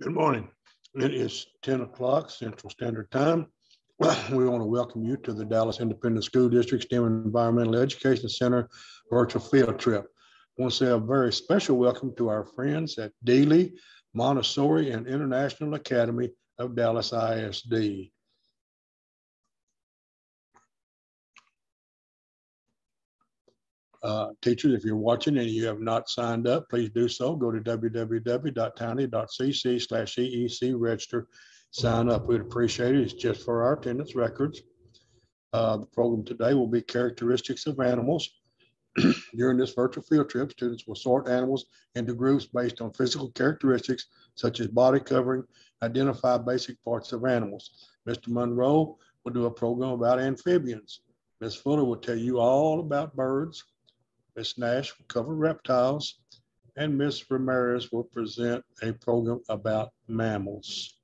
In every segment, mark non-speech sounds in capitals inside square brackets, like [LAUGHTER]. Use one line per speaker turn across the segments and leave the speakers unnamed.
Good morning. It is 10 o'clock Central Standard Time. We want to welcome you to the Dallas Independent School District STEM Environmental Education Center virtual field trip. I want to say a very special welcome to our friends at Dealey Montessori and International Academy of Dallas ISD. Uh, teachers, if you're watching and you have not signed up, please do so. Go to www.tiny.cc slash EEC register. Sign up. We'd appreciate it. It's just for our attendance records. Uh, the program today will be characteristics of animals. [CLEARS THROAT] During this virtual field trip, students will sort animals into groups based on physical characteristics such as body covering, identify basic parts of animals. Mr. Monroe will do a program about amphibians. Ms. Fuller will tell you all about birds, Ms. Nash will cover reptiles, and Ms. Ramirez will present a program about mammals.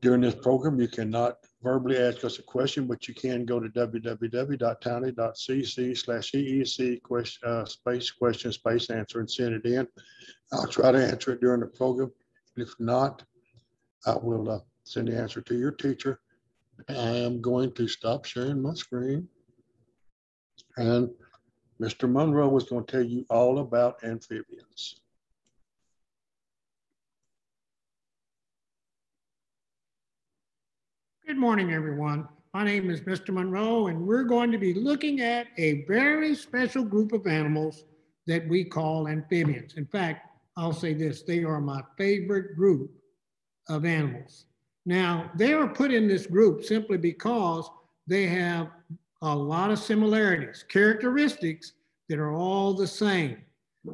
During this program, you cannot verbally ask us a question, but you can go to www.tiny.cc slash EEC question, uh, space question space answer and send it in. I'll try to answer it during the program. If not, I will uh, send the answer to your teacher I am going to stop sharing my screen. And Mr. Monroe was going to tell you all about amphibians.
Good morning, everyone. My name is Mr. Monroe, and we're going to be looking at a very special group of animals that we call amphibians. In fact, I'll say this, they are my favorite group of animals. Now, they are put in this group simply because they have a lot of similarities, characteristics that are all the same.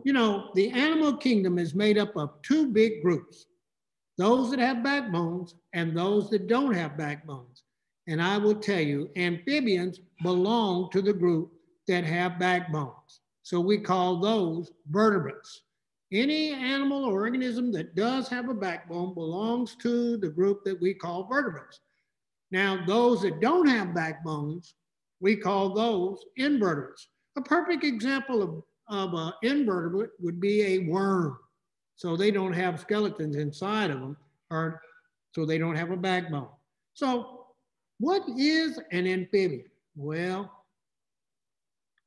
You know, the animal kingdom is made up of two big groups those that have backbones and those that don't have backbones. And I will tell you, amphibians belong to the group that have backbones. So we call those vertebrates. Any animal or organism that does have a backbone belongs to the group that we call vertebrates. Now, those that don't have backbones, we call those invertebrates. A perfect example of, of an invertebrate would be a worm. So they don't have skeletons inside of them, or so they don't have a backbone. So what is an amphibian? Well,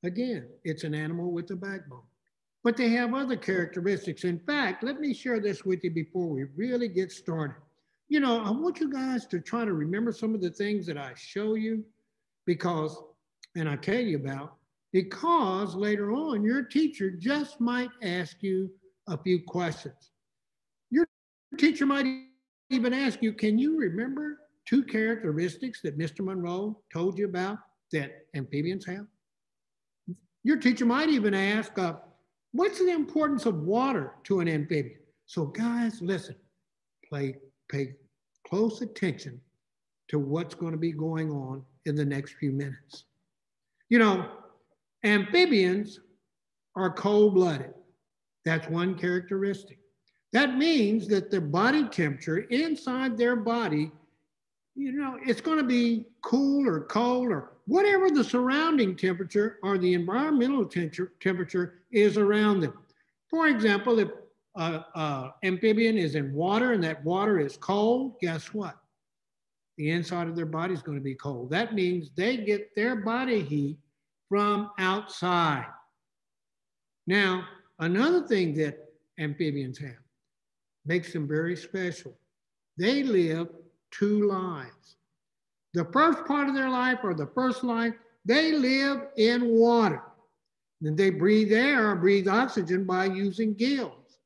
again, it's an animal with a backbone but they have other characteristics. In fact, let me share this with you before we really get started. You know, I want you guys to try to remember some of the things that I show you because, and I tell you about, because later on your teacher just might ask you a few questions. Your teacher might even ask you, can you remember two characteristics that Mr. Monroe told you about that amphibians have? Your teacher might even ask, uh, What's the importance of water to an amphibian? So guys, listen, play, pay close attention to what's going to be going on in the next few minutes. You know, amphibians are cold-blooded. That's one characteristic. That means that their body temperature inside their body, you know, it's going to be cool or cold or whatever the surrounding temperature or the environmental temperature is around them. For example, if an amphibian is in water and that water is cold, guess what? The inside of their body is going to be cold. That means they get their body heat from outside. Now, another thing that amphibians have makes them very special. They live two lives. The first part of their life or the first life, they live in water. And they breathe air or breathe oxygen by using gills.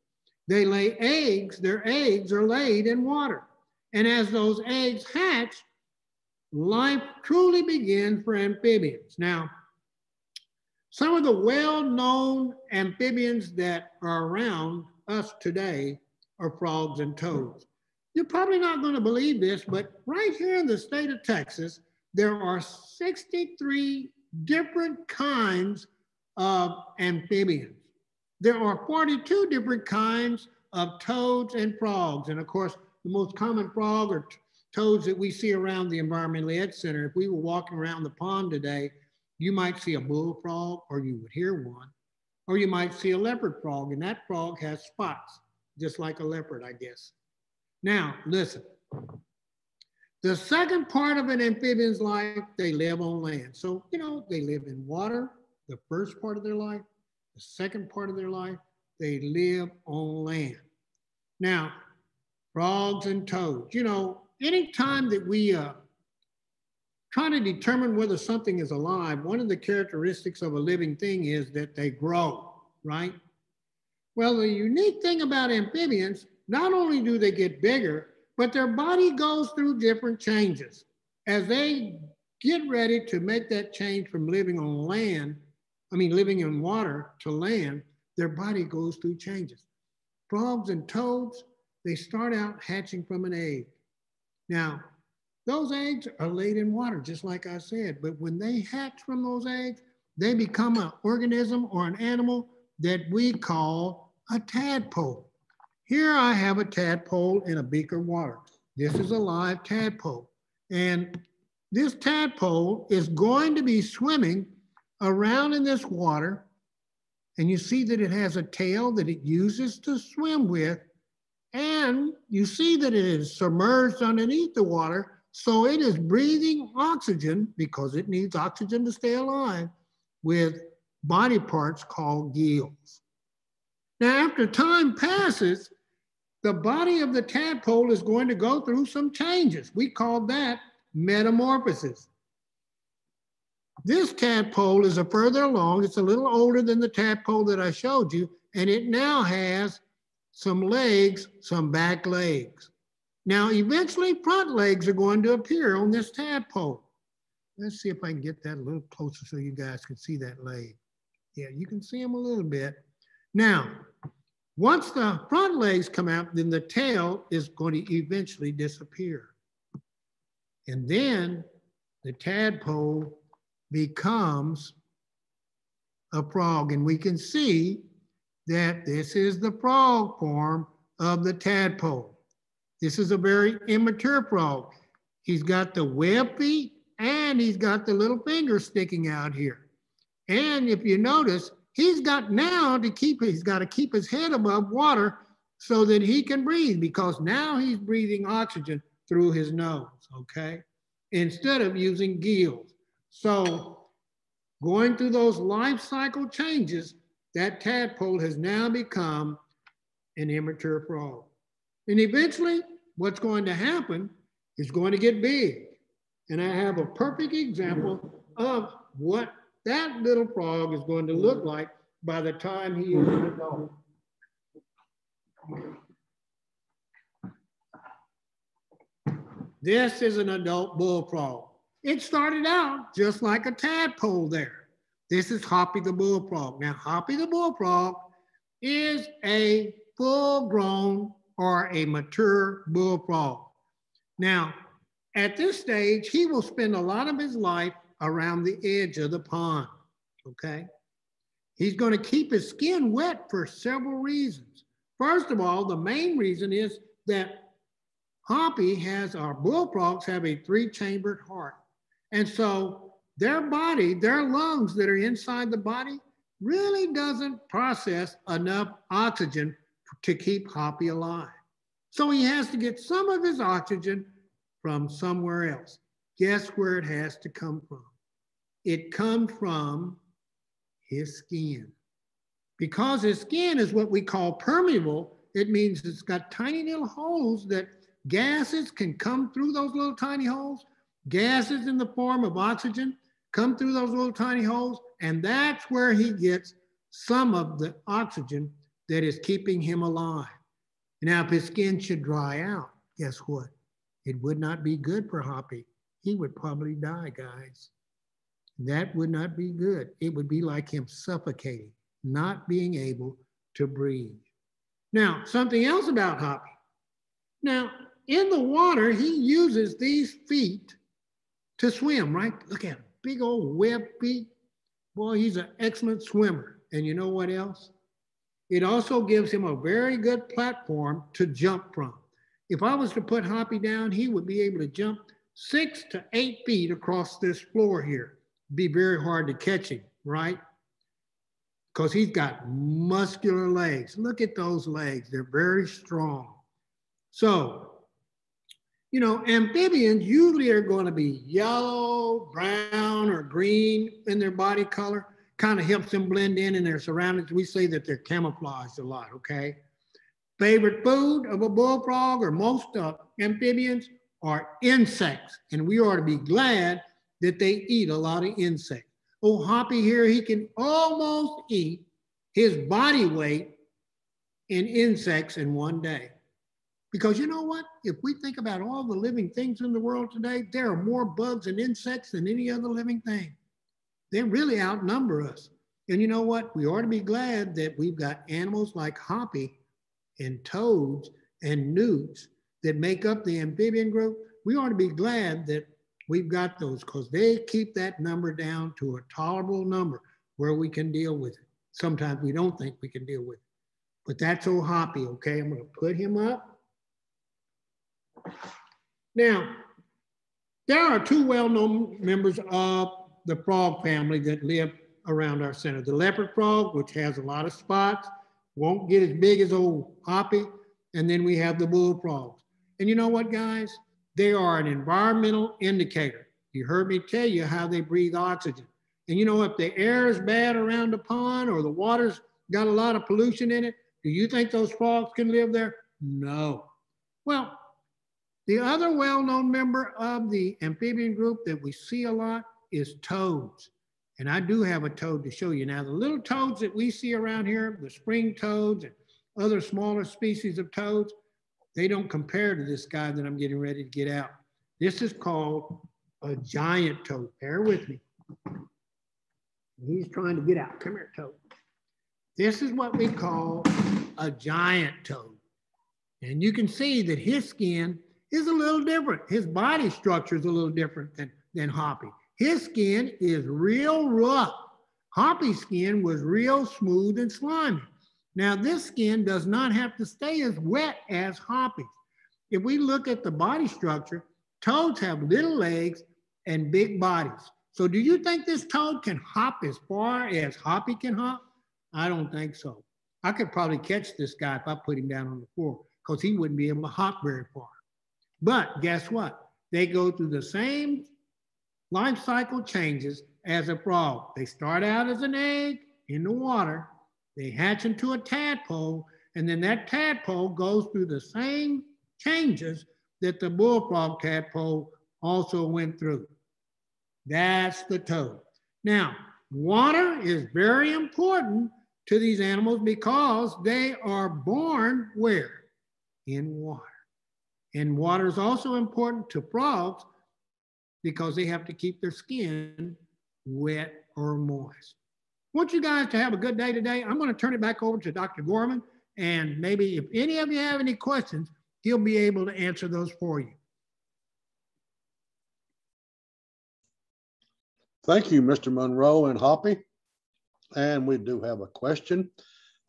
They lay eggs, their eggs are laid in water. And as those eggs hatch, life truly begins for amphibians. Now, some of the well-known amphibians that are around us today are frogs and toads. You're probably not going to believe this, but right here in the state of Texas, there are 63 different kinds of amphibians. There are 42 different kinds of toads and frogs. And of course, the most common frog or toads that we see around the Environmental Ed Center, if we were walking around the pond today, you might see a bullfrog or you would hear one. Or you might see a leopard frog, and that frog has spots, just like a leopard, I guess. Now, listen. The second part of an amphibian's life, they live on land. So, you know, they live in water, the first part of their life. The second part of their life, they live on land. Now, frogs and toads, you know, anytime that we uh, try to determine whether something is alive, one of the characteristics of a living thing is that they grow, right? Well, the unique thing about amphibians, not only do they get bigger, but their body goes through different changes. As they get ready to make that change from living on land, I mean, living in water to land, their body goes through changes. Frogs and toads, they start out hatching from an egg. Now, those eggs are laid in water, just like I said, but when they hatch from those eggs, they become an organism or an animal that we call a tadpole. Here I have a tadpole in a beaker of water. This is a live tadpole. And this tadpole is going to be swimming around in this water. And you see that it has a tail that it uses to swim with. And you see that it is submerged underneath the water so it is breathing oxygen because it needs oxygen to stay alive with body parts called gills. Now, after time passes, the body of the tadpole is going to go through some changes. We call that metamorphosis. This tadpole is a further along. It's a little older than the tadpole that I showed you, and it now has some legs, some back legs. Now, eventually front legs are going to appear on this tadpole. Let's see if I can get that a little closer so you guys can see that leg. Yeah, you can see them a little bit. Now, once the front legs come out, then the tail is going to eventually disappear. And then the tadpole becomes a frog. And we can see that this is the frog form of the tadpole. This is a very immature frog. He's got the web feet and he's got the little finger sticking out here. And if you notice, he's got now to keep, he's got to keep his head above water so that he can breathe because now he's breathing oxygen through his nose, okay? Instead of using gills. So going through those life cycle changes, that tadpole has now become an immature frog. And eventually what's going to happen is going to get big. And I have a perfect example of what that little frog is going to look like by the time he is an adult. This is an adult bullfrog. It started out just like a tadpole there. This is Hoppy the bullfrog. Now, Hoppy the bullfrog is a full grown or a mature bullfrog. Now, at this stage, he will spend a lot of his life around the edge of the pond, okay? He's going to keep his skin wet for several reasons. First of all, the main reason is that Hoppy has, our bullfrogs have a three-chambered heart. And so their body, their lungs that are inside the body really doesn't process enough oxygen to keep Hoppy alive. So he has to get some of his oxygen from somewhere else. Guess where it has to come from? It comes from his skin. Because his skin is what we call permeable, it means it's got tiny little holes that gases can come through those little tiny holes. Gases in the form of oxygen come through those little tiny holes, and that's where he gets some of the oxygen that is keeping him alive. Now, if his skin should dry out, guess what? It would not be good for Hoppy. He would probably die, guys. That would not be good. It would be like him suffocating, not being able to breathe. Now, something else about Hoppy. Now, in the water, he uses these feet to swim, right? Look at him, big old web feet. Boy, he's an excellent swimmer. And you know what else? It also gives him a very good platform to jump from. If I was to put Hoppy down, he would be able to jump six to eight feet across this floor here. Be very hard to catch him, right? because he's got muscular legs. Look at those legs, they're very strong. So, you know, amphibians usually are going to be yellow, brown, or green in their body color. Kind of helps them blend in in their surroundings. We say that they're camouflaged a lot, okay? Favorite food of a bullfrog or most uh, amphibians are insects. And we ought to be glad that they eat a lot of insects. Oh, Hoppy here, he can almost eat his body weight in insects in one day. Because you know what? If we think about all the living things in the world today, there are more bugs and insects than any other living thing. They really outnumber us. And you know what? We ought to be glad that we've got animals like Hoppy and toads and newts that make up the amphibian group. We ought to be glad that we've got those because they keep that number down to a tolerable number where we can deal with it. Sometimes we don't think we can deal with it. But that's old Hoppy, okay? I'm gonna put him up. Now, there are two well-known members of the frog family that live around our center. The leopard frog, which has a lot of spots, won't get as big as old Hoppy. And then we have the bullfrogs. And you know what, guys? They are an environmental indicator. You heard me tell you how they breathe oxygen. And you know, if the air is bad around the pond or the water's got a lot of pollution in it, do you think those frogs can live there? No. Well, the other well-known member of the amphibian group that we see a lot is toads. And I do have a toad to show you. Now, the little toads that we see around here, the spring toads and other smaller species of toads, they don't compare to this guy that I'm getting ready to get out. This is called a giant toad. Bear with me. He's trying to get out. Come here, toad. This is what we call a giant toad. And you can see that his skin is a little different. His body structure is a little different than, than Hoppy. His skin is real rough. Hoppy's skin was real smooth and slimy. Now, this skin does not have to stay as wet as Hoppy's. If we look at the body structure, toads have little legs and big bodies. So do you think this toad can hop as far as Hoppy can hop? I don't think so. I could probably catch this guy if I put him down on the floor because he wouldn't be able to hop very far. But guess what? They go through the same life cycle changes as a frog. They start out as an egg in the water, they hatch into a tadpole, and then that tadpole goes through the same changes that the bullfrog tadpole also went through. That's the toad. Now, water is very important to these animals because they are born where? In water. And water is also important to frogs because they have to keep their skin wet or moist. I want you guys to have a good day today. I'm going to turn it back over to Dr. Gorman. And maybe if any of you have any questions, he'll be able to answer those for you.
Thank you, Mr. Monroe and Hoppy. And we do have a question.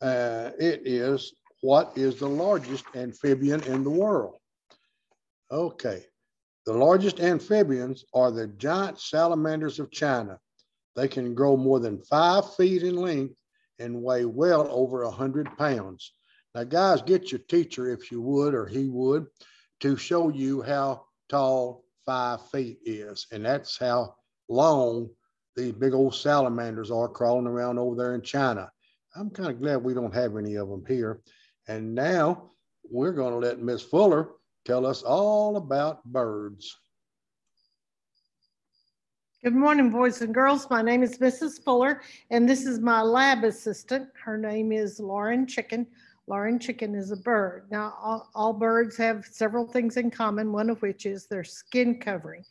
Uh, it is, what is the largest amphibian in the world? Okay. The largest amphibians are the giant salamanders of China. They can grow more than five feet in length and weigh well over 100 pounds. Now, guys, get your teacher, if you would, or he would, to show you how tall five feet is. And that's how long these big old salamanders are crawling around over there in China. I'm kind of glad we don't have any of them here. And now we're going to let Miss Fuller tell us all about birds.
Good morning, boys and girls. My name is Mrs. Fuller, and this is my lab assistant. Her name is Lauren Chicken. Lauren Chicken is a bird. Now, all, all, birds have several things in common, one of which is their skin covering.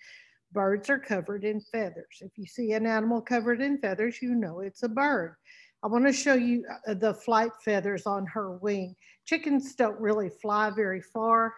Birds are covered in feathers. If you see an animal covered in feathers, you know it's a bird. I want to show you uh, the flight feathers on her wing. Chickens don't really fly very far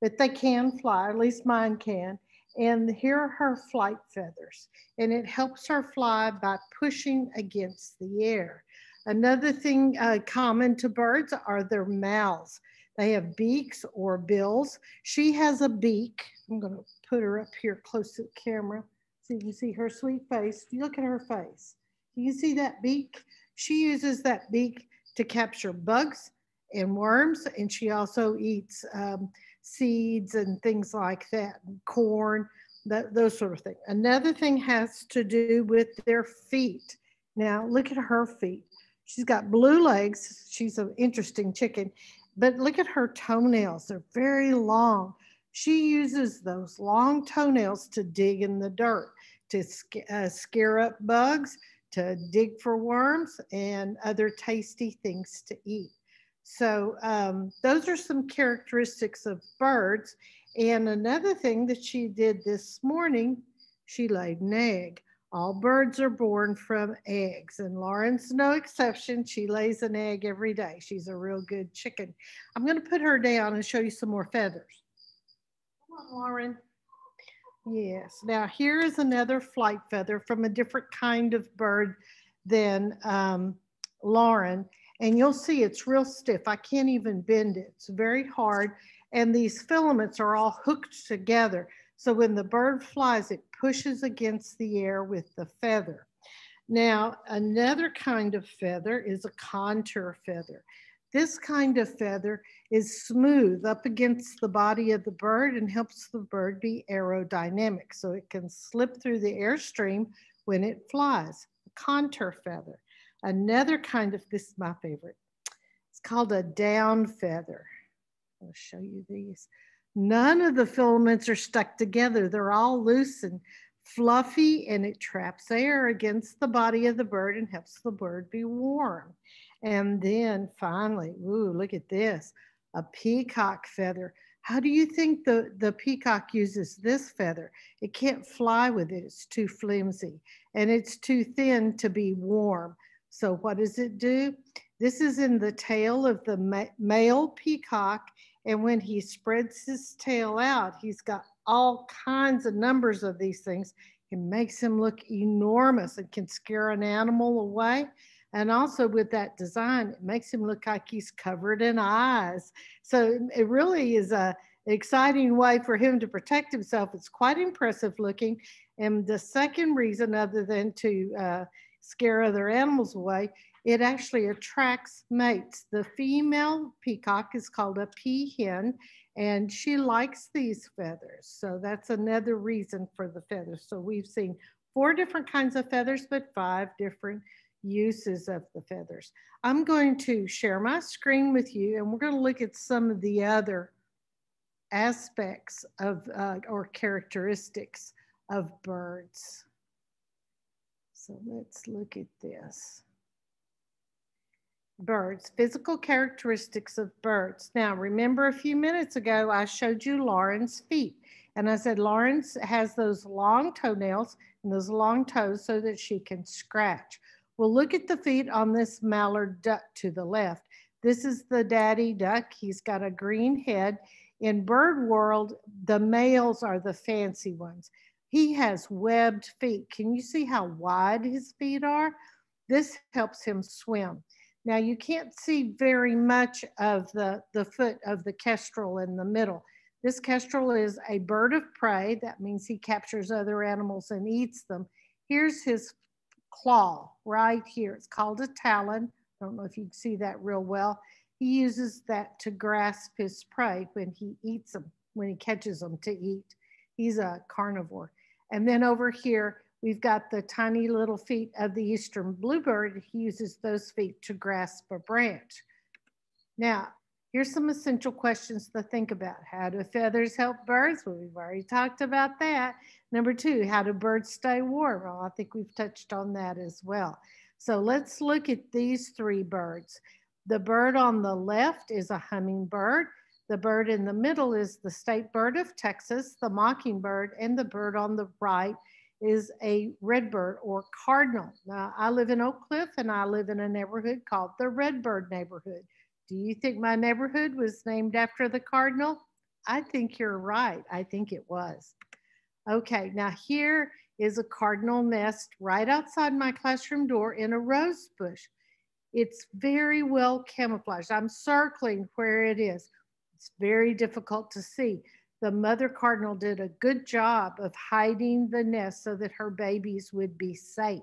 but they can fly, at least mine can. And here are her flight feathers. And it helps her fly by pushing against the air. Another thing uh, common to birds are their mouths. They have beaks or bills. She has a beak. I'm gonna put her up here close to the camera so you can see her sweet face. You look at her face. You see that beak? She uses that beak to capture bugs and worms, and she also eats um, seeds and things like that, corn, that, those sort of things. Another thing has to do with their feet. Now, look at her feet. She's got blue legs. She's an interesting chicken, but look at her toenails. They're very long. She uses those long toenails to dig in the dirt, to uh, scare up bugs, to dig for worms, and other tasty things to eat. So um, those are some characteristics of birds. And another thing that she did this morning, she laid an egg. All birds are born from eggs, and Lauren's no exception. She lays an egg every day. She's a real good chicken. I'm going to put her down and show you some more feathers. Come on, Lauren. Yes. Now, here is another flight feather from a different kind of bird than um, Lauren and you'll see it's real stiff. I can't even bend it. It's very hard. And these filaments are all hooked together. So when the bird flies, it pushes against the air with the feather. Now, another kind of feather is a contour feather. This kind of feather is smooth up against the body of the bird and helps the bird be aerodynamic so it can slip through the airstream when it flies. A contour feather. Another kind of, this is my favorite. It's called a down feather. I'll show you these. None of the filaments are stuck together. They're all loose and fluffy and it traps air against the body of the bird and helps the bird be warm. And then finally, ooh, look at this, a peacock feather. How do you think the, the peacock uses this feather? It can't fly with it, it's too flimsy and it's too thin to be warm. So what does it do? This is in the tail of the ma male peacock. And when he spreads his tail out, he's got all kinds of numbers of these things. It makes him look enormous and can scare an animal away. And also with that design, it makes him look like he's covered in eyes. So it really is a exciting way for him to protect himself. It's quite impressive looking. And the second reason, other than to uh, scare other animals away, it actually attracts mates. The female peacock is called a peahen, and she likes these feathers. So that's another reason for the feathers. So we've seen four different kinds of feathers, but five different uses of the feathers. I'm going to share my screen with you, and we're going to look at some of the other aspects of uh, or characteristics of birds. So let's look at this. Birds, physical characteristics of birds. Now, remember a few minutes ago, I showed you Lauren's feet. And I said, Lauren's has those long toenails and those long toes so that she can scratch. Well, look at the feet on this mallard duck to the left. This is the daddy duck. He's got a green head. In bird world, the males are the fancy ones. He has webbed feet. Can you see how wide his feet are? This helps him swim. Now you can't see very much of the, the foot of the kestrel in the middle. This kestrel is a bird of prey. That means he captures other animals and eats them. Here's his claw right here. It's called a talon. I don't know if you can see that real well. He uses that to grasp his prey when he eats them, when he catches them to eat. He's a carnivore. And then over here, we've got the tiny little feet of the eastern bluebird. He uses those feet to grasp a branch. Now, here's some essential questions to think about. How do feathers help birds? Well, we've already talked about that. Number two, how do birds stay warm? Well, I think we've touched on that as well. So let's look at these three birds. The bird on the left is a hummingbird. The bird in the middle is the state bird of Texas, the mockingbird, and the bird on the right is a redbird or cardinal. Now, I live in Oak Cliff and I live in a neighborhood called the Redbird neighborhood. Do you think my neighborhood was named after the cardinal? I think you're right. I think it was. Okay, now here is a cardinal nest right outside my classroom door in a rose bush. It's very well camouflaged. I'm circling where it is. It's very difficult to see. The mother cardinal did a good job of hiding the nest so that her babies would be safe.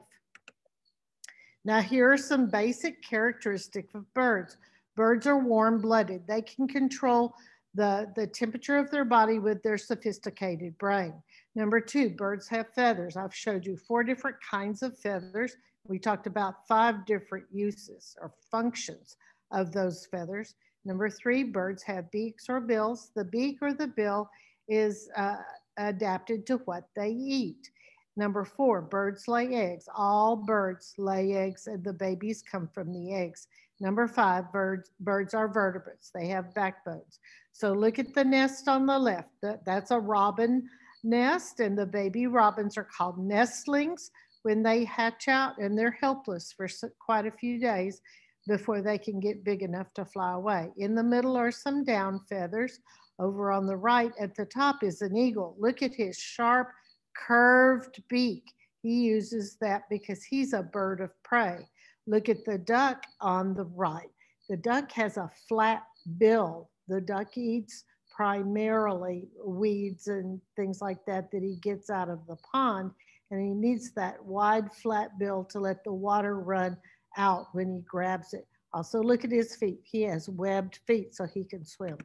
Now, here are some basic characteristics of birds. Birds are warm blooded. They can control the, the temperature of their body with their sophisticated brain. Number two, birds have feathers. I've showed you four different kinds of feathers. We talked about five different uses or functions of those feathers. Number three, birds have beaks or bills. The beak or the bill is uh, adapted to what they eat. Number four, birds lay eggs. All birds lay eggs and the babies come from the eggs. Number five, birds, birds are vertebrates. They have backbones. So look at the nest on the left. That, that's a robin nest and the baby robins are called nestlings when they hatch out and they're helpless for quite a few days before they can get big enough to fly away. In the middle are some down feathers. Over on the right at the top is an eagle. Look at his sharp curved beak. He uses that because he's a bird of prey. Look at the duck on the right. The duck has a flat bill. The duck eats primarily weeds and things like that that he gets out of the pond. And he needs that wide flat bill to let the water run out when he grabs it. Also look at his feet. He has webbed feet so he can swim.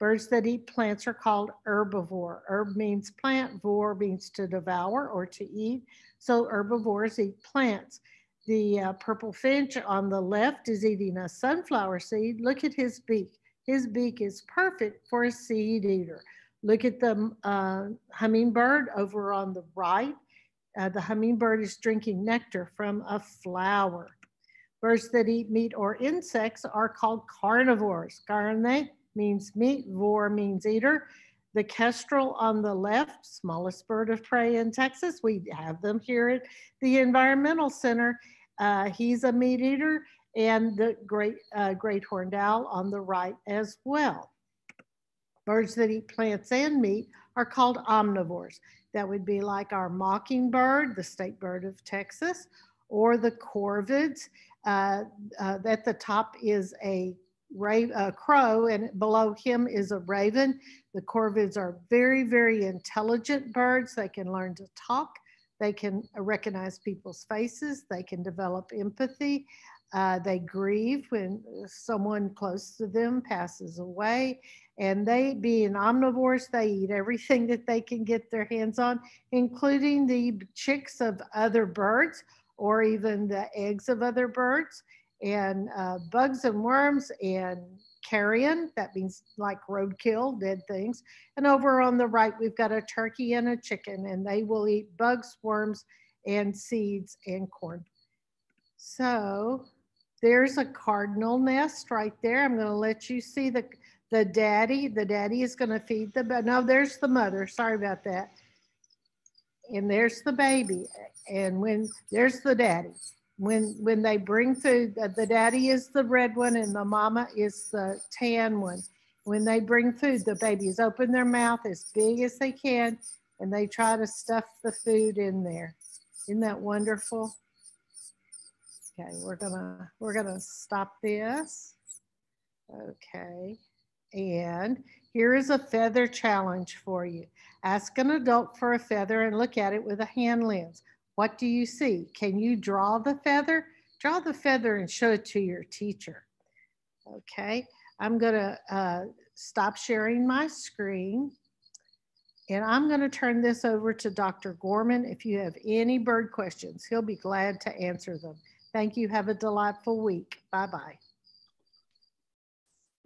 Birds that eat plants are called herbivore. Herb means plant, vor means to devour or to eat. So herbivores eat plants. The uh, purple finch on the left is eating a sunflower seed. Look at his beak. His beak is perfect for a seed eater. Look at the uh, hummingbird over on the right. Uh, the hummingbird is drinking nectar from a flower. Birds that eat meat or insects are called carnivores. Carne means meat, vor means eater. The kestrel on the left, smallest bird of prey in Texas. We have them here at the Environmental Center. Uh, he's a meat eater and the great, uh, great horned owl on the right as well. Birds that eat plants and meat are called omnivores. That would be like our mockingbird, the state bird of Texas, or the corvids. Uh, uh, at the top is a a crow, and below him is a raven. The corvids are very, very intelligent birds. They can learn to talk. They can recognize people's faces. They can develop empathy. Uh, they grieve when someone close to them passes away. And they, being omnivores, they eat everything that they can get their hands on, including the chicks of other birds or even the eggs of other birds and uh, bugs and worms and carrion. That means like roadkill, dead things. And over on the right, we've got a turkey and a chicken, and they will eat bugs, worms, and seeds and corn. So there's a cardinal nest right there. I'm going to let you see the, the daddy. The daddy is going to feed the, no, there's the mother. Sorry about that. And there's the baby. And when there's the daddy when when they bring food, the, the daddy is the red one and the mama is the tan one. When they bring food, the babies open their mouth as big as they can and they try to stuff the food in there. Isn't that wonderful? Okay, we're gonna we're gonna stop this. Okay, and here is a feather challenge for you. Ask an adult for a feather and look at it with a hand lens. What do you see? Can you draw the feather? Draw the feather and show it to your teacher. Okay, I'm gonna uh, stop sharing my screen. And I'm gonna turn this over to Dr. Gorman. If you have any bird questions, he'll be glad to answer them. Thank you. Have a delightful week. Bye-bye.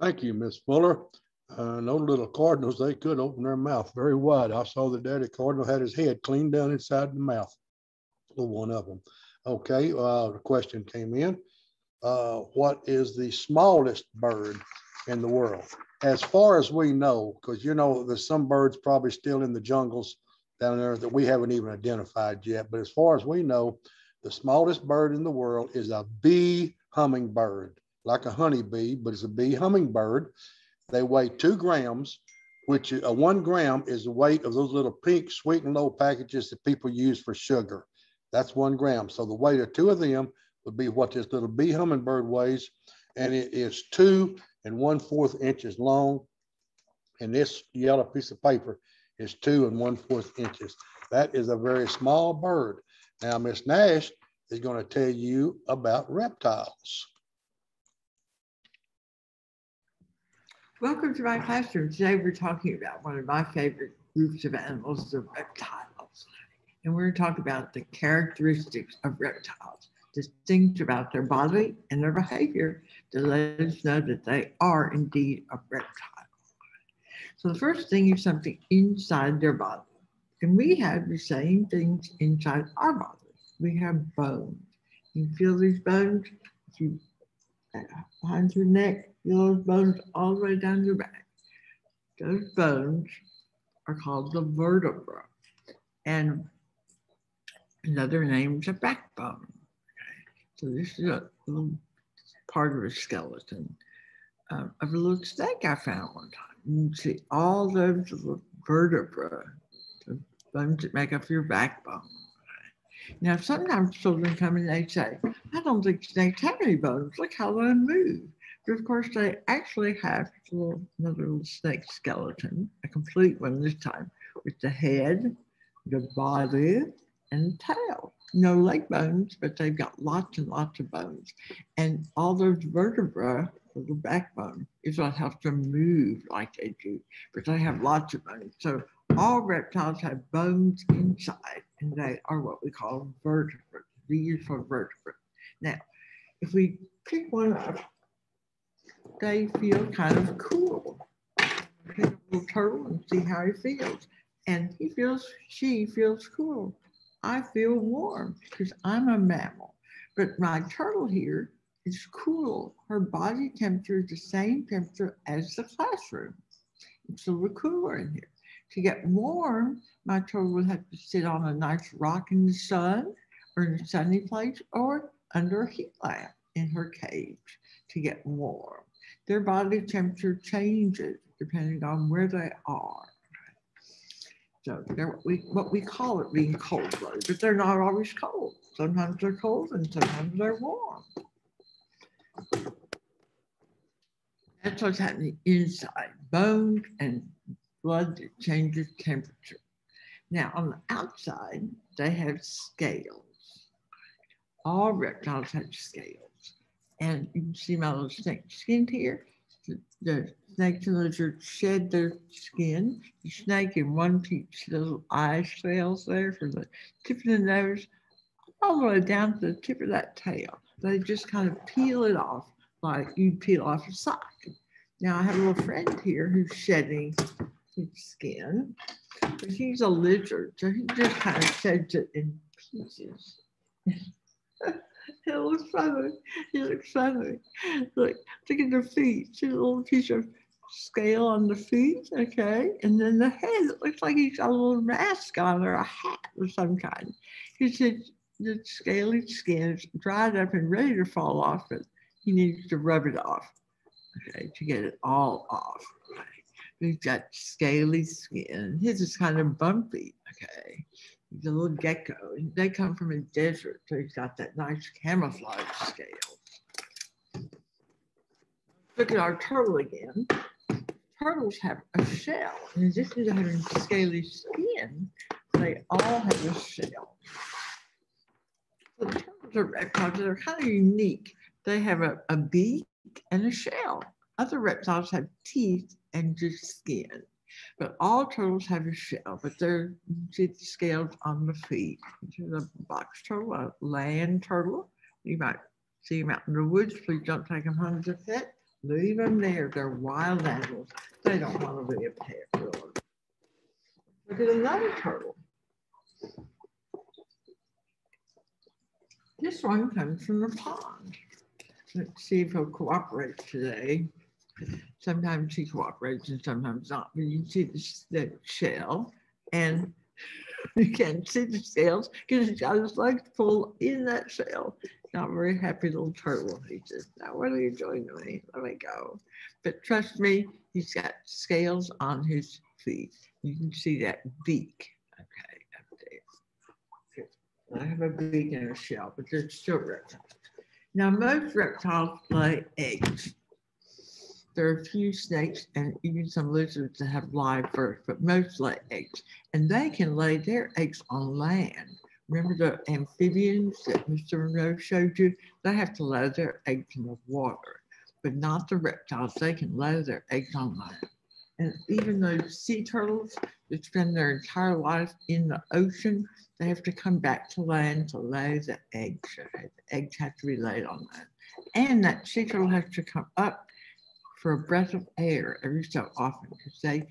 Thank you, Miss Fuller. Uh, those little cardinals, they could open their mouth very wide. I saw the daddy cardinal had his head clean down inside the mouth the one of them. Okay, uh, the question came in. Uh, what is the smallest bird in the world? As far as we know, because you know there's some birds probably still in the jungles down there that we haven't even identified yet. But as far as we know, the smallest bird in the world is a bee hummingbird, like a honeybee, but it's a bee hummingbird. They weigh two grams, which a uh, one gram is the weight of those little pink sweet and low packages that people use for sugar. That's one gram. So the weight of two of them would be what this little bee hummingbird weighs. And it is two and one fourth inches long. And this yellow piece of paper is two and one fourth inches. That is a very small bird. Now, Miss Nash is going to tell you about reptiles.
Welcome to my classroom. Today we're talking about one of my favorite groups of animals, the reptiles. And we're going to talk about the characteristics of reptiles, distinct about their body and their behavior to let us know that they are indeed a reptile. So the first thing is something inside their body. And we have the same things inside our body. We have bones. You feel these bones? You uh, behind your neck, those bones all the way down your back. Those bones are called the vertebra. And another name is a backbone. So this is a little part of a skeleton uh, of a little snake I found one time. You see all those vertebra, the bones that make up your backbone. Now, sometimes children come and they say, I don't think snakes have any bones. Look how they move. Of course, they actually have another little snake skeleton, a complete one this time, with the head, the body, and tail. No leg bones, but they've got lots and lots of bones. And all those vertebrae, the backbone, is what helps them move like they do. But they have lots of bones. So all reptiles have bones inside, and they are what we call vertebrates. These are vertebrates. Now, if we pick one up, they feel kind of cool. Pick a little turtle and see how he feels. And he feels, she feels cool. I feel warm because I'm a mammal. But my turtle here is cool. Her body temperature is the same temperature as the classroom. It's a little cooler in here. To get warm, my turtle would have to sit on a nice rock in the sun or in a sunny place or under a heat lamp in her cage to get warm. Their body temperature changes depending on where they are. So they're what we, what we call it being cold blooded, but they're not always cold. Sometimes they're cold and sometimes they're warm. That's what's happening inside bones and blood that changes temperature. Now, on the outside, they have scales. All reptiles have scales. And you can see my little snake skin here. The, the snakes and lizards shed their skin. The snake in one piece, little eye scales there for the tip of the nose, all the way down to the tip of that tail. They just kind of peel it off like you peel off a sock. Now I have a little friend here who's shedding his skin, but he's a lizard, so he just kind of sheds it in pieces. [LAUGHS] it looks funny. He looks funny. Look, look at the feet. See a little piece of scale on the feet, okay? And then the head, it looks like he's got a little mask on or a hat of some kind. He said the scaly skin is dried up and ready to fall off, but he needs to rub it off, okay, to get it all off. Right? He's got scaly skin. His is kind of bumpy, okay? A little gecko. They come from a desert, so he's got that nice camouflage scale. Look at our turtle again. Turtles have a shell. In addition to having scaly skin, they all have a shell. The turtles are reptiles that are kind of unique. They have a, a beak and a shell. Other reptiles have teeth and just skin. But all turtles have a shell, but they're the scales on the feet. A box turtle, a land turtle. You might see them out in the woods. Please don't take them home as a pet. Leave them there. They're wild animals. They don't want to be a pet. Look at another turtle. This one comes from the pond. Let's see if he'll cooperate today. Sometimes he cooperates and sometimes not. But you see the, the shell and [LAUGHS] you can't see the scales because he's got his legs full in that shell. Not very happy little turtle. He says, now what are you doing to me? Let me go. But trust me, he's got scales on his feet. You can see that beak. Okay, up there. I have a beak and a shell, but they're still reptiles. Now, most reptiles lay eggs. There are a few snakes and even some lizards that have live birth, but most lay eggs. And they can lay their eggs on land Remember the amphibians that Mr. Monroe showed you? They have to lay their eggs in the water, but not the reptiles. They can lay their eggs on land. And even those sea turtles that spend their entire life in the ocean, they have to come back to land to lay the eggs. The eggs have to be laid on land. And that sea turtle has to come up for a breath of air every so often because they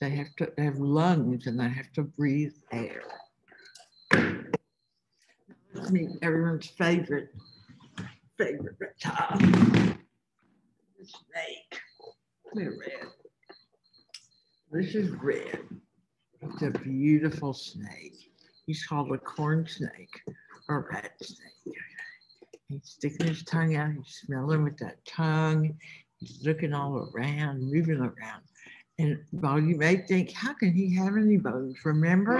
they have to they have lungs and they have to breathe air. Let's meet everyone's favorite favorite reptile. The snake. Come here, Red. This is Red. It's a beautiful snake. He's called a corn snake or rat snake. He's sticking his tongue out. He's smelling with that tongue. Looking all around, moving around. And while you may think, how can he have any bones? Remember,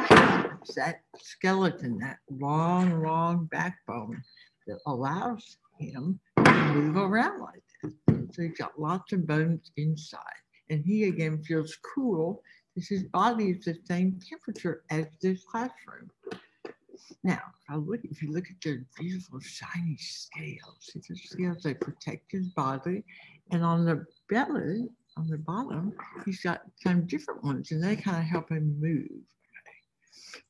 that skeleton, that long, long backbone that allows him to move around like that. So he's got lots of bones inside. And he again feels cool because his body is the same temperature as this classroom. Now, if, look, if you look at their beautiful shiny scales, see the scales, they protect his body. And on the belly, on the bottom, he's got some different ones and they kind of help him move.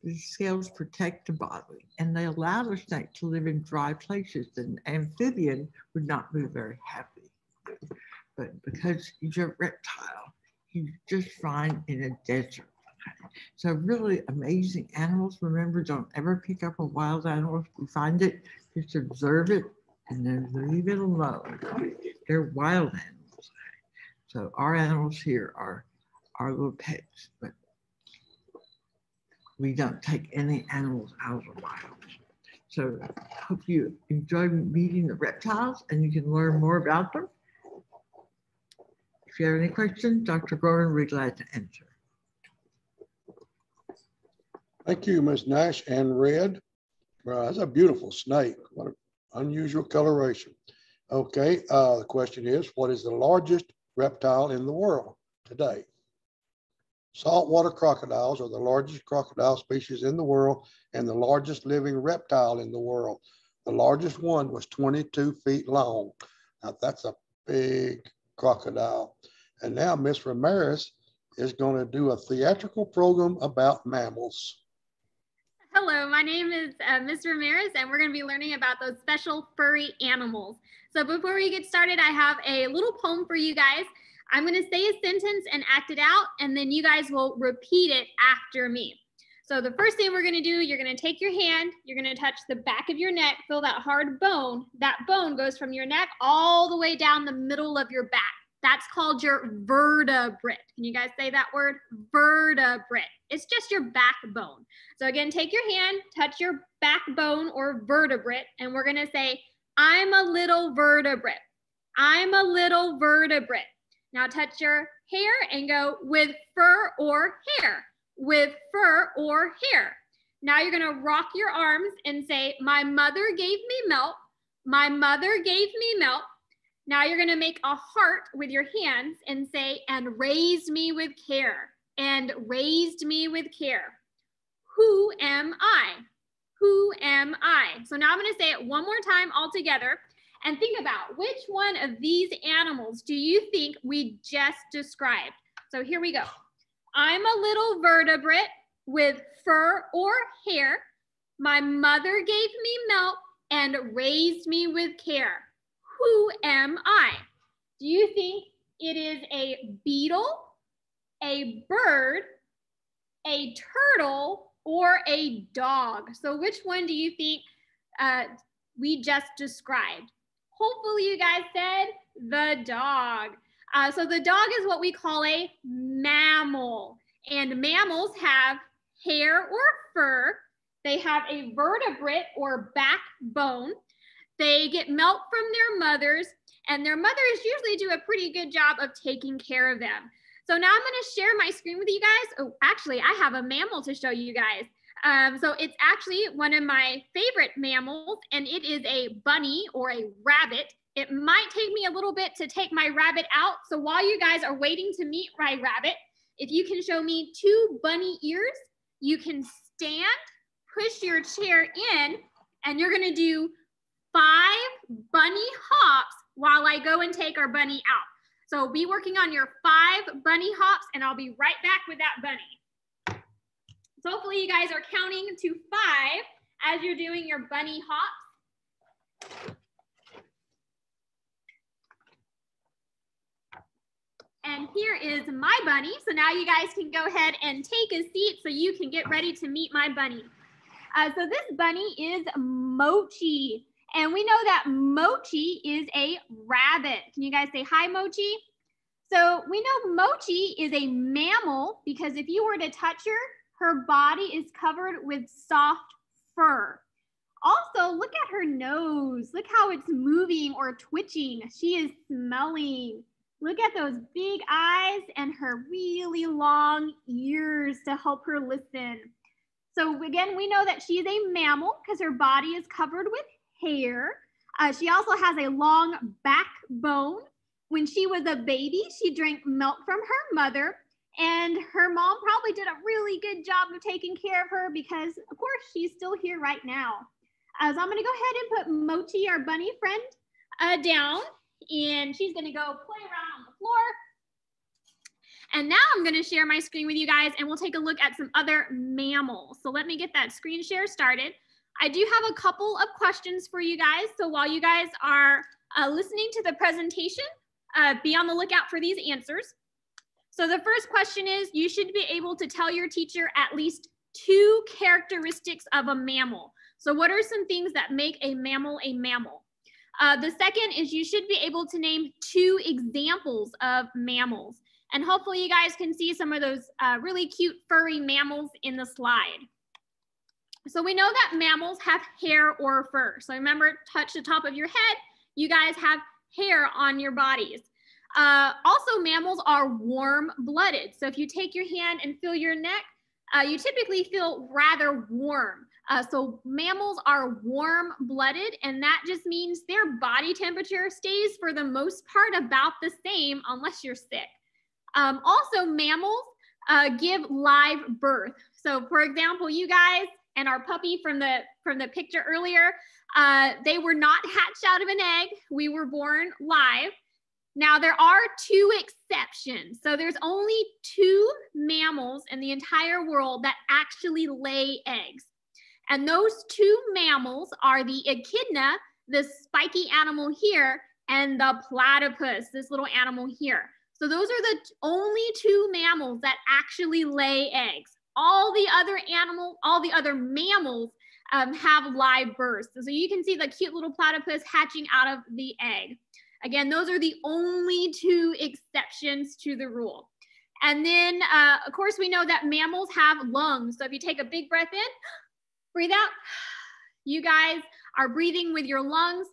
The scales protect the body and they allow the snake to live in dry places. An amphibian would not be very happy. But because he's a reptile, he's just fine in a desert. So really amazing animals. Remember, don't ever pick up a wild animal. If you find it, just observe it and leave it alone. They're wild animals. So our animals here are our little pets, but we don't take any animals out of the wild. So hope you enjoy meeting the reptiles and you can learn more about them. If you have any questions, Dr. Gordon would be glad to answer.
Thank you, Ms. Nash and Red. Well, that's a beautiful snake. What an unusual coloration. Okay, uh, the question is, what is the largest reptile in the world today. Saltwater crocodiles are the largest crocodile species in the world and the largest living reptile in the world. The largest one was 22 feet long. Now that's a big crocodile. And now Miss Ramirez is going to do a theatrical program about mammals.
Hello, my name is uh, Miss Ramirez, and we're going to be learning about those special furry animals. So before we get started, I have a little poem for you guys. I'm going to say a sentence and act it out, and then you guys will repeat it after me. So the first thing we're going to do, you're going to take your hand, you're going to touch the back of your neck, feel that hard bone. That bone goes from your neck all the way down the middle of your back. That's called your vertebrate. Can you guys say that word? Vertebrate. It's just your backbone. So again, take your hand, touch your backbone or vertebrate, and we're gonna say, I'm a little vertebrate. I'm a little vertebrate. Now touch your hair and go with fur or hair, with fur or hair. Now you're gonna rock your arms and say, my mother gave me milk. My mother gave me milk. Now you're gonna make a heart with your hands and say, and raised me with care, and raised me with care. Who am I? Who am I? So now I'm gonna say it one more time all together and think about which one of these animals do you think we just described? So here we go. I'm a little vertebrate with fur or hair. My mother gave me milk and raised me with care who am I? Do you think it is a beetle, a bird, a turtle, or a dog? So which one do you think uh, we just described? Hopefully you guys said the dog. Uh, so the dog is what we call a mammal. And mammals have hair or fur. They have a vertebrate or backbone. They get milk from their mothers, and their mothers usually do a pretty good job of taking care of them. So now I'm going to share my screen with you guys. Oh, actually, I have a mammal to show you guys. Um, so it's actually one of my favorite mammals, and it is a bunny or a rabbit. It might take me a little bit to take my rabbit out. So while you guys are waiting to meet my rabbit, if you can show me two bunny ears, you can stand push your chair in and you're gonna do five bunny hops while I go and take our bunny out. So be working on your five bunny hops and I'll be right back with that bunny. So hopefully you guys are counting to five as you're doing your bunny hops. And here is my bunny. So now you guys can go ahead and take a seat so you can get ready to meet my bunny. Uh, so this bunny is Mochi. And we know that Mochi is a rabbit. Can you guys say hi, Mochi? So we know Mochi is a mammal because if you were to touch her, her body is covered with soft fur. Also, look at her nose. Look how it's moving or twitching. She is smelling. Look at those big eyes and her really long ears to help her listen. So again, we know that she's a mammal because her body is covered with hair. Uh, she also has a long backbone. When she was a baby, she drank milk from her mother and her mom probably did a really good job of taking care of her because of course she's still here right now. Uh, so I'm gonna go ahead and put Mochi, our bunny friend, uh, down and she's gonna go play around on the floor. And now I'm gonna share my screen with you guys and we'll take a look at some other mammals. So let me get that screen share started. I do have a couple of questions for you guys. So while you guys are uh, listening to the presentation, uh, be on the lookout for these answers. So the first question is, you should be able to tell your teacher at least two characteristics of a mammal. So what are some things that make a mammal a mammal? Uh, the second is you should be able to name two examples of mammals. And hopefully you guys can see some of those uh, really cute furry mammals in the slide. So we know that mammals have hair or fur. So remember, touch the top of your head. You guys have hair on your bodies. Uh, also, mammals are warm blooded. So if you take your hand and feel your neck, uh, you typically feel rather warm. Uh, so mammals are warm blooded and that just means their body temperature stays for the most part about the same unless you're sick. Um, also mammals uh, give live birth. So for example, you guys and our puppy from the, from the picture earlier, uh, they were not hatched out of an egg. We were born live. Now there are two exceptions. So there's only two mammals in the entire world that actually lay eggs. And those two mammals are the echidna, the spiky animal here, and the platypus, this little animal here. So those are the only two mammals that actually lay eggs. All the other animal, all the other mammals um, have live births. So you can see the cute little platypus hatching out of the egg. Again, those are the only two exceptions to the rule. And then, uh, of course, we know that mammals have lungs. So if you take a big breath in, [GASPS] breathe out. [SIGHS] You guys are breathing with your lungs.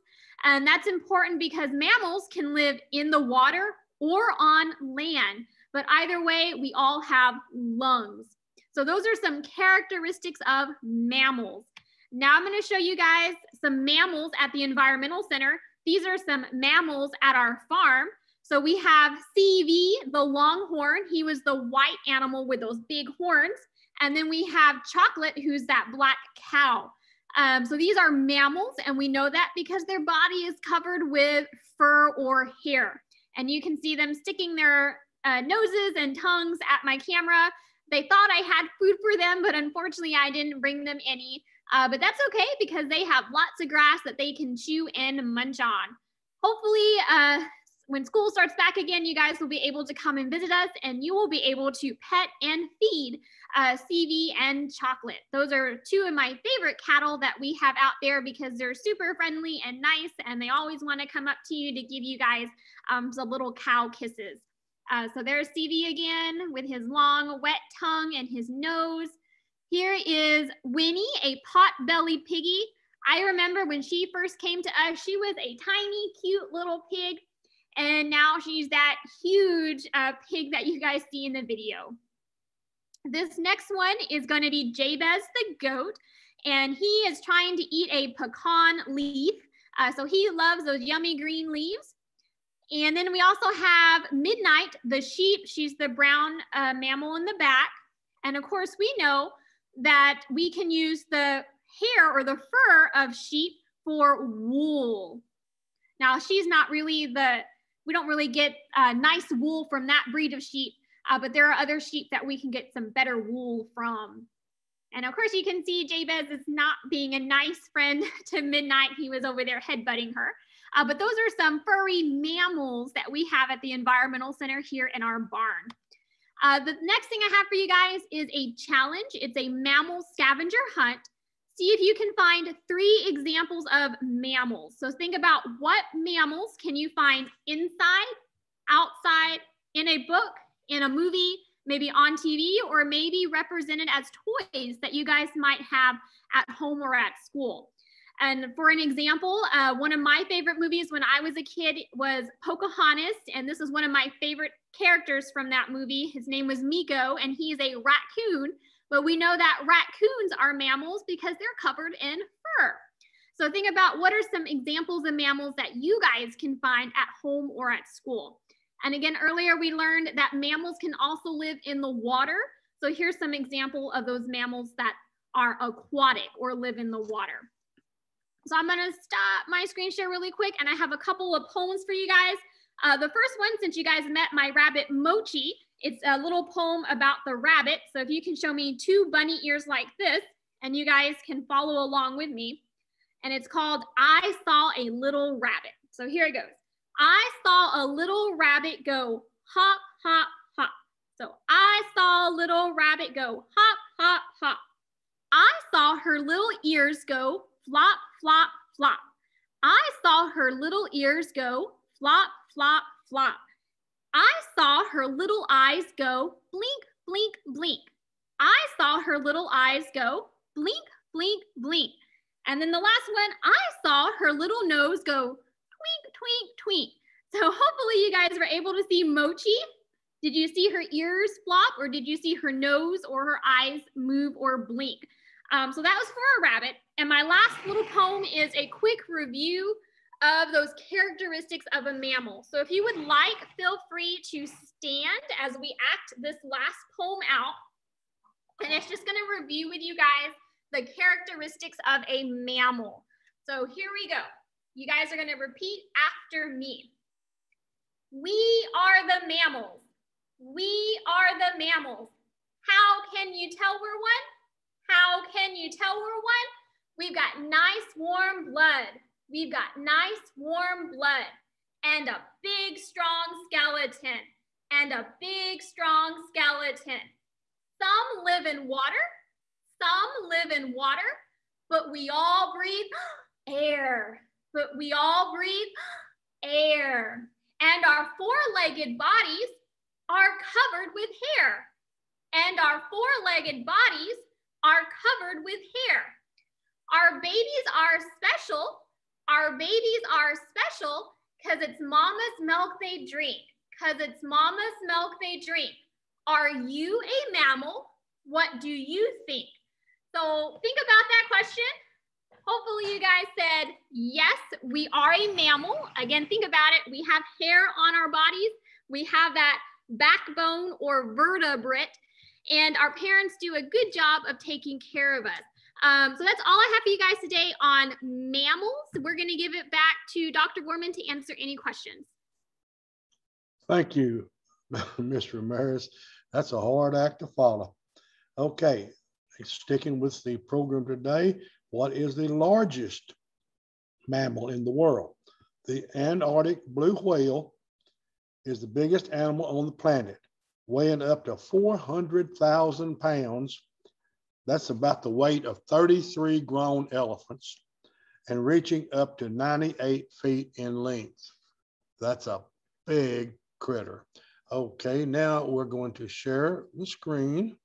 And that's important because mammals can live in the water or on land. But either way, we all have lungs. So those are some characteristics of mammals. Now I'm going to show you guys some mammals at the Environmental Center. These are some mammals at our farm. So we have CV, the longhorn. He was the white animal with those big horns. And then we have chocolate, who's that black cow. Um, so these are mammals, and we know that because their body is covered with fur or hair. And you can see them sticking their uh, noses and tongues at my camera. They thought I had food for them, but unfortunately I didn't bring them any. Uh, but that's okay because they have lots of grass that they can chew and munch on. Hopefully, uh, when school starts back again, you guys will be able to come and visit us and you will be able to pet and feed uh, CV and Chocolate. Those are two of my favorite cattle that we have out there because they're super friendly and nice and they always want to come up to you to give you guys um, some little cow kisses. Uh, so there's Stevie again with his long wet tongue and his nose. Here is Winnie, a pot-bellied piggy. I remember when she first came to us, she was a tiny, cute little pig. And now she's that huge uh, pig that you guys see in the video. This next one is going to be Jabez the goat, and he is trying to eat a pecan leaf. Uh, so he loves those yummy green leaves. And then we also have Midnight, the sheep. She's the brown uh, mammal in the back. And of course, we know that we can use the hair or the fur of sheep for wool. Now, she's not really the, we don't really get uh, nice wool from that breed of sheep, uh, but there are other sheep that we can get some better wool from. And of course, you can see Jabez is not being a nice friend [LAUGHS] to Midnight. He was over there headbutting her. Uh, but those are some furry mammals that we have at the Environmental Center here in our barn. Uh, the next thing I have for you guys is a challenge. It's a mammal scavenger hunt. See if you can find three examples of mammals. So think about what mammals can you find inside, outside, in a book, in a movie, maybe on TV, or maybe represented as toys that you guys might have at home or at school. And for an example, uh, one of my favorite movies when I was a kid was Pocahontas. And this is one of my favorite characters from that movie. His name was Meeko, and he's a raccoon. But we know that raccoons are mammals because they're covered in fur. So think about what are some examples of mammals that you guys can find at home or at school. And again, earlier we learned that mammals can also live in the water. So here's some example of those mammals that are aquatic or live in the water. So I'm gonna stop my screen share really quick and I have a couple of poems for you guys. Uh, the first one, since you guys met my rabbit Mochi, it's a little poem about the rabbit. So if you can show me two bunny ears like this, and you guys can follow along with me. And it's called I Saw a Little Rabbit. So here it goes. I saw a little rabbit go hop, hop, hop. So I saw a little rabbit go hop, hop, hop. I saw her little ears go flop, flop, flop. I saw her little ears go flop, flop, flop. I saw her little eyes go blink, blink, blink. I saw her little eyes go blink, blink, blink. And then the last one, I saw her little nose go twink, twink, twink. So hopefully you guys were able to see Mochi. Did you see her ears flop or did you see her nose or her eyes move or blink? Um, so that was for a rabbit. And my last little poem is a quick review of those characteristics of a mammal. So if you would like, feel free to stand as we act this last poem out. And it's just gonna review with you guys the characteristics of a mammal. So here we go. You guys are gonna repeat after me. We are the mammals. We are the mammals. How can you tell we're one? How can you tell we're one? We've got nice warm blood. We've got nice warm blood and a big strong skeleton and a big strong skeleton. Some live in water, some live in water, but we all breathe [GASPS] air. But we all breathe [GASPS] air. And our four-legged bodies are covered with hair. And our four-legged bodies are covered with hair. Our babies are special. Our babies are special because it's mama's milk they drink. Because it's mama's milk they drink. Are you a mammal? What do you think? So think about that question. Hopefully you guys said, yes, we are a mammal. Again, think about it. We have hair on our bodies. We have that backbone or vertebrate and our parents do a good job of taking care of us. Um, so that's all I have for you guys today on mammals. We're going to give it back to Dr. Gorman to answer any questions.
Thank you, [LAUGHS] Mr. Ramirez. That's a hard act to follow. Okay, sticking with the program today, what is the largest mammal in the world? The Antarctic blue whale is the biggest animal on the planet weighing up to 400,000 pounds. That's about the weight of 33 grown elephants and reaching up to 98 feet in length. That's a big critter. Okay, now we're going to share the screen.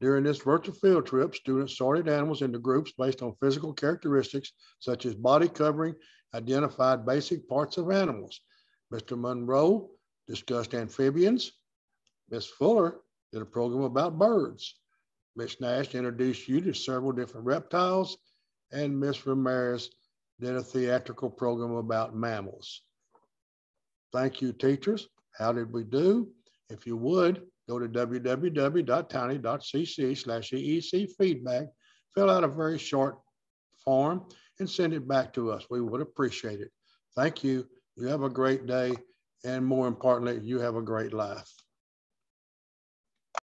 During this virtual field trip, students sorted animals into groups based on physical characteristics such as body covering identified basic parts of animals. Mr. Monroe discussed amphibians. Ms. Fuller did a program about birds. Ms. Nash introduced you to several different reptiles, and Ms. Ramirez did a theatrical program about mammals. Thank you, teachers. How did we do? If you would, go to www.tiny.cc slash EEC feedback, fill out a very short form and send it back to us. We would appreciate it. Thank you. You have a great day. And more importantly, you have a great life.